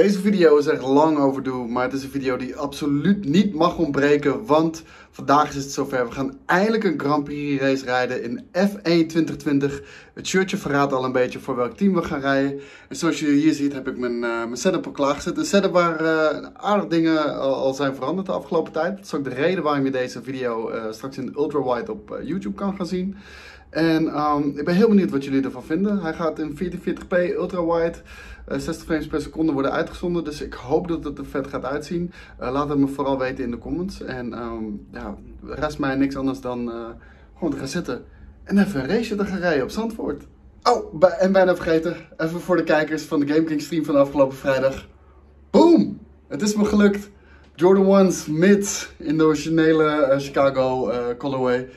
Deze video is echt lang overdue, maar het is een video die absoluut niet mag ontbreken, want vandaag is het zover. We gaan eindelijk een Grand Prix race rijden in F1 2020. Het shirtje verraadt al een beetje voor welk team we gaan rijden. En zoals je hier ziet heb ik mijn, uh, mijn setup al klaargezet. Een setup waar uh, aardig dingen al, zijn veranderd de afgelopen tijd. Dat is ook de reden waarom je deze video uh, straks in ultra-wide op YouTube kan gaan zien. En um, ik ben heel benieuwd wat jullie ervan vinden. Hij gaat in 1440p ultra-wide. 60 eh, frames per seconde worden uitgezonden. Dus ik hoop dat het er vet gaat uitzien. Uh, laat het me vooral weten in de comments. En um, ja, rest mij niks anders dan uh, gewoon te gaan zitten. En even een race te gaan rijden op Zandvoort. Oh, en bijna vergeten. Even voor de kijkers van de Game King stream van afgelopen vrijdag. Boom! Het is me gelukt. Jordan Ones mid in de originele Chicago colorway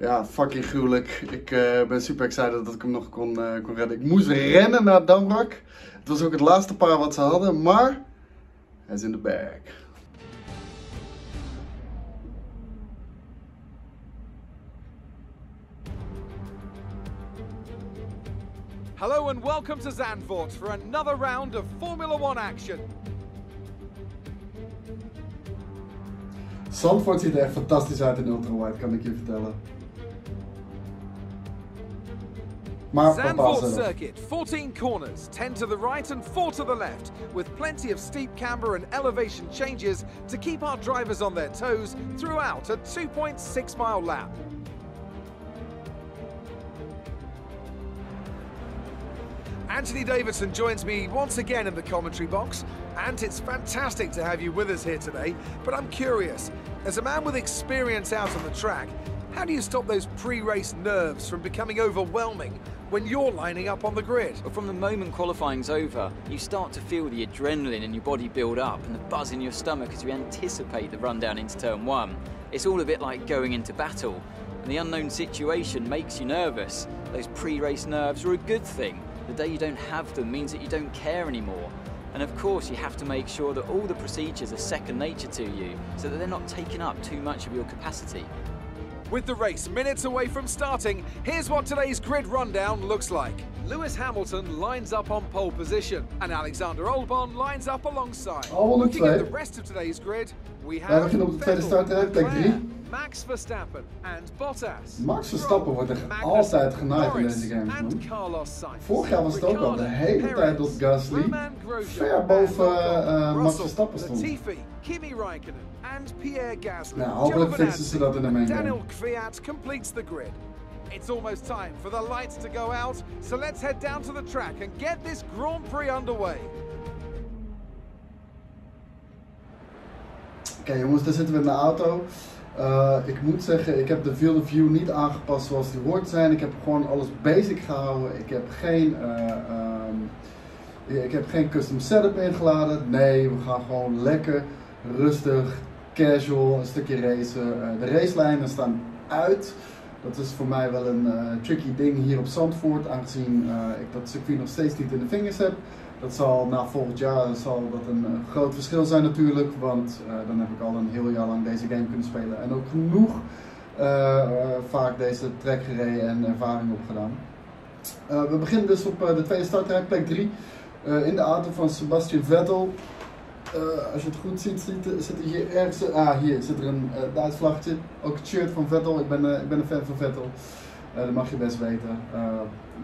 ja, fucking gruwelijk. Ik uh, ben super excited dat ik hem nog kon, uh, kon redden. Ik moest rennen naar Damrak. Het was ook het laatste paar wat ze hadden, maar hij is in de bag. Hello and welcome to Zandvoort for another round of Formula One action. Zandvoort ziet er echt fantastisch uit in ultrawide, kan ik je vertellen. Zandvoort circuit, 14 corners, 10 to the right and 4 to the left, with plenty of steep camber and elevation changes to keep our drivers on their toes throughout a 2.6 mile lap. Anthony Davidson joins me once again in the commentary box, and it's fantastic to have you with us here today. But I'm curious, as a man with experience out on the track, how do you stop those pre-race nerves from becoming overwhelming when you're lining up on the grid? From the moment qualifying's over, you start to feel the adrenaline in your body build up and the buzz in your stomach as you anticipate the run down into turn one. It's all a bit like going into battle, and the unknown situation makes you nervous. Those pre-race nerves are a good thing. The day you don't have them means that you don't care anymore. And of course, you have to make sure that all the procedures are second nature to you, so that they're not taking up too much of your capacity. With the race minutes away from starting, here's what today's grid rundown looks like. Lewis Hamilton lines up on pole position, and Alexander Albon lines up alongside. Oh, Looking at the rest of today's grid, we have Vettel, Max Verstappen and Bottas. Max Verstappen wordt er altijd genaaid in deze game Vorig jaar was het ook al de hele tijd dat Gasly ver boven uh, Max Verstappen stond. Kimi Raikkonen and Pierre Gasly. Nou, hopelijk fixen ze dat in de main Daniel Kvyat completes the grid. It's almost time for the lights to go out, so let's head down to the track and get this Grand Prix underway. Oké jongens, daar zitten we in de auto. Uh, ik moet zeggen, ik heb de field of view niet aangepast zoals die hoort zijn. Ik heb gewoon alles basic gehouden. Ik heb geen, uh, um, ik heb geen custom setup ingeladen. Nee, we gaan gewoon lekker, rustig, casual, een stukje racen. Uh, de racelijnen staan uit. Dat is voor mij wel een tricky ding hier op Zandvoort, aangezien ik dat circuit nog steeds niet in de vingers heb. Dat zal na volgend jaar zal dat een groot verschil zijn natuurlijk, want uh, dan heb ik al een heel jaar lang deze game kunnen spelen en ook genoeg uh, vaak deze track gereden en ervaring opgedaan. we beginnen dus op de tweede startrij, plek 3, in de auto van Sebastian Vettel. als je het goed ziet, zit, zit er hier ergens, ah hier zit er een Duits vlaggetje, ook het shirt van Vettel, ik ben, ik ben een fan van Vettel. Dat mag je best weten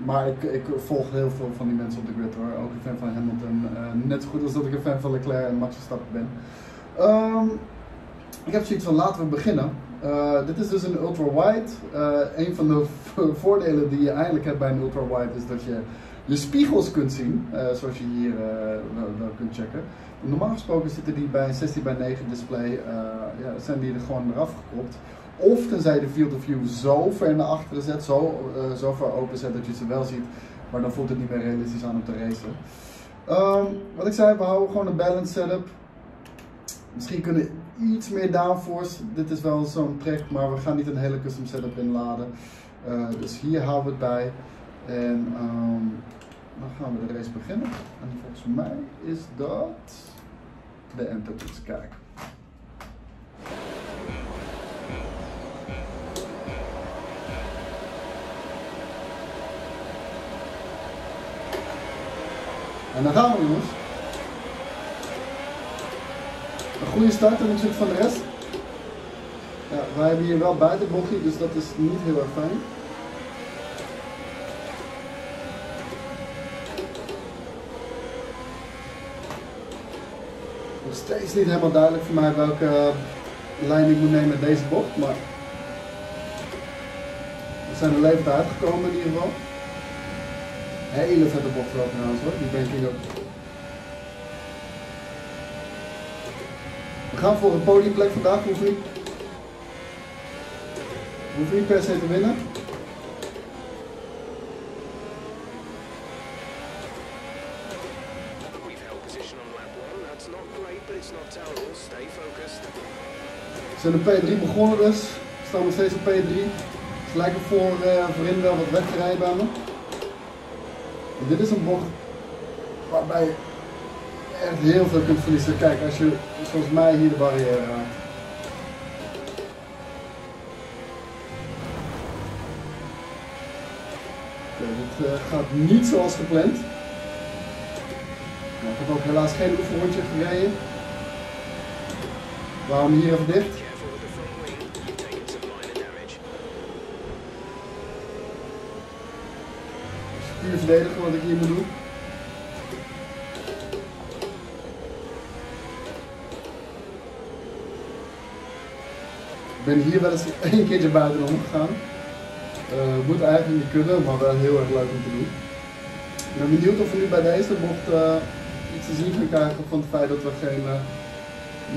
maar ik, ik, volg heel veel van die mensen op de grid hoor. Ook een fan van Hamilton. Uh, net zo goed als dat ik een fan van Leclerc en Max Verstappen ben. Um, ik heb zoiets van laten we beginnen. Dit is dus een ultra-wide. Uh, een van de voordelen die je eigenlijk hebt bij een ultra-wide is dat je je spiegels kunt zien. zoals je hier wel, kunt checken. Normaal gesproken zitten die bij een 16 bij 9 display. ja, zijn die er gewoon eraf gekropt. Of tenzij de field of view zo ver naar achteren zet, zo, uh, zo ver open zet dat je ze wel ziet. Maar dan voelt het niet meer realistisch aan om te racen. Um, wat ik zei, we houden gewoon een balance setup. Misschien kunnen iets meer downforce. Dit is wel zo'n trek, maar we gaan niet een hele custom setup inladen. Uh, dus hier houden we het bij. En um, dan gaan we de race beginnen. En volgens mij is dat de enter Kijk. En dan gaan we jongens. een goede start ten opzichte van de rest. Ja, wij hebben hier wel buitenbochtje, dus dat is niet heel erg fijn. Nog steeds niet helemaal duidelijk voor mij welke lijn ik moet nemen met deze bocht, maar we zijn er levend uitgekomen in ieder geval. Hele vette bocht wel trouwens hoor, die banking ook. We gaan voor een podiumplek vandaag, hoeven niet, niet per se te winnen. We zijn op P3 begonnen dus. We staan nog steeds op P3. Ze lijken voor, uh, voorin wel wat weg te rijden bij me. Dit is een bocht waarbij je echt heel veel kunt verliezen. Kijk, als je zoals mij hier de barrière raakt. Oké, dit uh, gaat niet zoals gepland. Ik heb ook helaas geen oefenrondje gereden. Waarom hier even dicht? Wat ik ben hier wel eens één keertje buitenom gegaan. Uh, moet eigenlijk niet kunnen, maar wel heel erg leuk om te doen. Ik ben benieuwd of we nu bij deze bocht uh, iets te zien gaan krijgen van het feit dat we geen uh,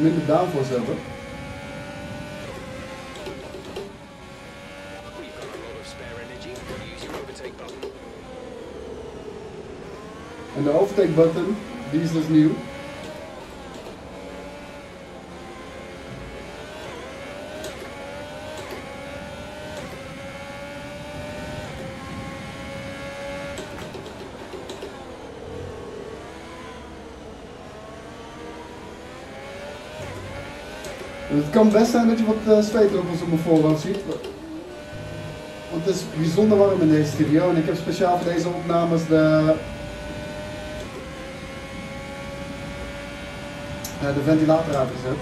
minder downforce hebben. En de overtake button, die is dus nieuw. het kan best zijn dat je wat uh, zweetdruppels op mijn voorhoofd ziet. Want het is bijzonder warm in deze studio en ik heb speciaal voor deze opnames de, de ventilator uitgezet.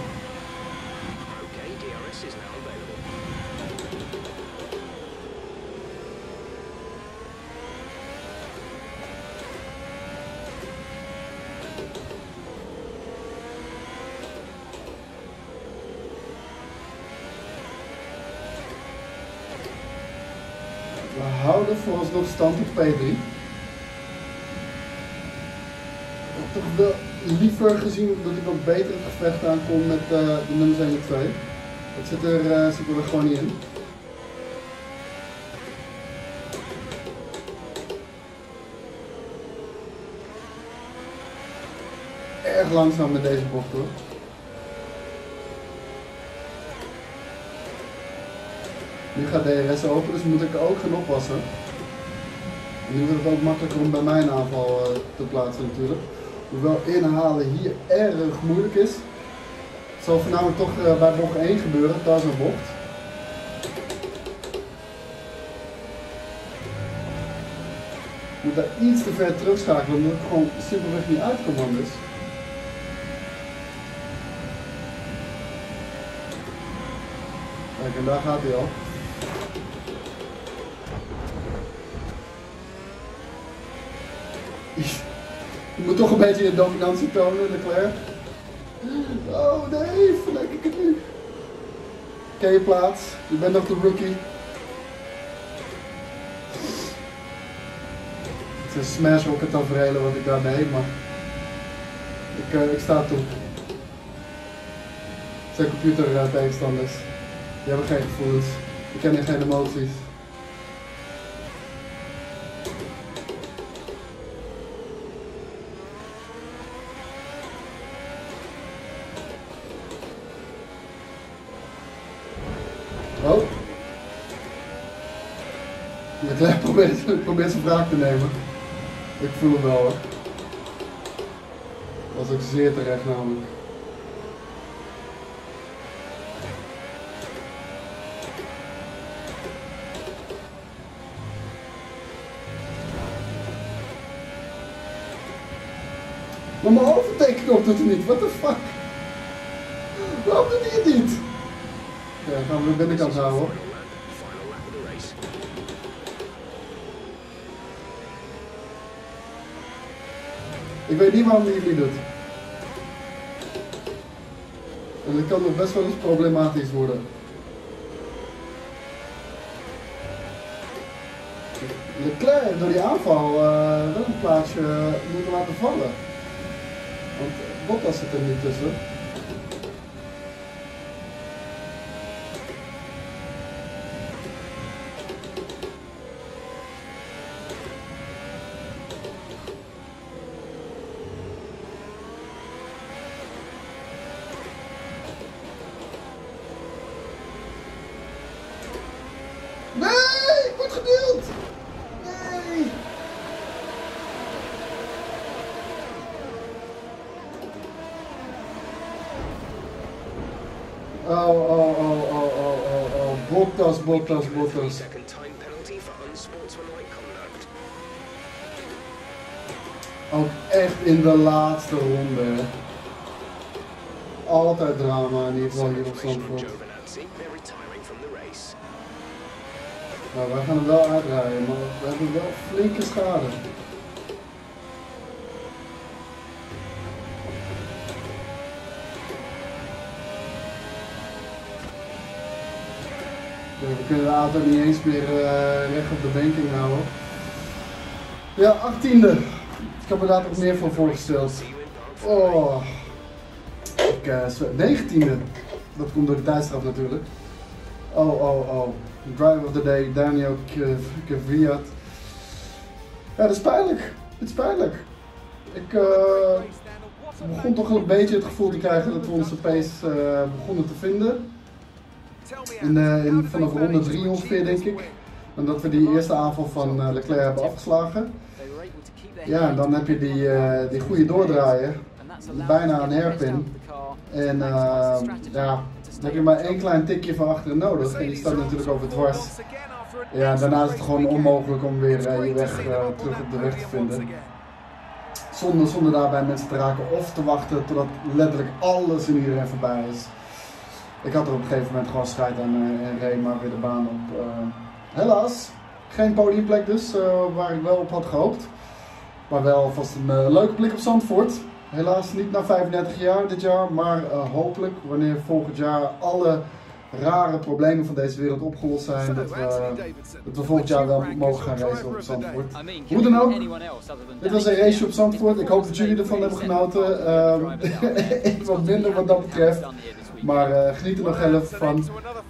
houden vooralsnog stand op P3. Ik heb toch wel liever gezien dat ik wat beter het gevecht aankom met uh, de nummers 1 en 2. Dat zit er, uh, er gewoon niet in. Erg langzaam met deze bocht hoor. Nu gaat DRS open, dus moet ik ook gaan oppassen. nu wordt het ook makkelijker om bij mijn aanval uh, te plaatsen natuurlijk. Hoewel inhalen hier erg moeilijk is. Het zal voornamelijk toch uh, bij bocht 1 gebeuren, daar is een bocht. Ik moet daar iets te ver terugschakelen omdat ik gewoon simpelweg niet uitkom anders. Kijk, en daar gaat hij al. Moet toch een beetje je dominantie tonen, Leclerc. Oh nee, verlek ik het nu. Ken je plaats? Je bent nog de rookie. Het is een smash rocket tafereel wat ik daar deed, maar ik, uh, ik sta toe. Zijn computer uh, tegenstanders. Die hebben geen gevoelens. Die kennen geen emoties. Ik probeer, probeer zijn wraak te nemen. Ik voel hem wel hoor. Dat was ook zeer terecht namelijk. Maar mijn overtekening doet het niet, what the fuck? Waarom doet hij het niet? Ja, gaan we de binnenkant houden. Ik weet niet waarom het niet doet. En dit kan nog best wel eens problematisch worden. Leclerc door die aanval uh, wel een plaatsje moeten laten vallen. Want Bottas zit er niet tussen. Bottas, Bottas. Ook echt in de laatste ronde. Altijd drama in ieder geval hier op Zandvoort. Nou, wij gaan hem wel uitrijden, maar we hebben wel flinke schade. We kunnen de auto niet eens meer recht op de banking houden. Ja, 18e. Ik heb me daar nog meer van voorgesteld. Oh. Ik, uh, eh, 19e. Dat komt door de tijdstraf natuurlijk. Oh, oh, oh. Driver of the day, Daniel Kvyat. Ja, dat is pijnlijk. Het is pijnlijk. Ik begon toch een beetje het gevoel te krijgen dat we onze pace begonnen te vinden. In, uh, in, vanaf ronde 3 ongeveer, denk ik. En dat we die eerste aanval van uh, Leclerc hebben afgeslagen. Ja, en dan heb je die, uh, die goede doordraaien. Bijna een hairpin. En ja, dan heb je maar één klein tikje van achteren nodig. En die staat natuurlijk over dwars. Ja, daarna is het gewoon onmogelijk om weer je weg terug op de weg te vinden. Zonder, zonder daarbij mensen te raken of te wachten totdat letterlijk alles in iedereen voorbij is ik had er op een gegeven moment gewoon scheid aan uh, en reed maar weer de baan op. Uh, helaas, geen podiumplek dus, uh, waar ik wel op had gehoopt. Maar wel vast een leuke blik op Zandvoort. Helaas niet na 35 jaar dit jaar, maar hopelijk wanneer volgend jaar alle rare problemen van deze wereld opgelost zijn, dat we, dat volgend jaar wel mogen gaan racen op Zandvoort. Hoe dan ook, dit was een race op Zandvoort. Ik hoop dat jullie ervan hebben genoten. Uh, ik wat minder wat dat betreft. Maar uh, geniet er nog heel even van.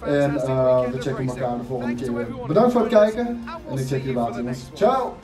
En uh, we checken elkaar de volgende keer weer. Bedankt voor het kijken. En ik check jullie later. Ciao!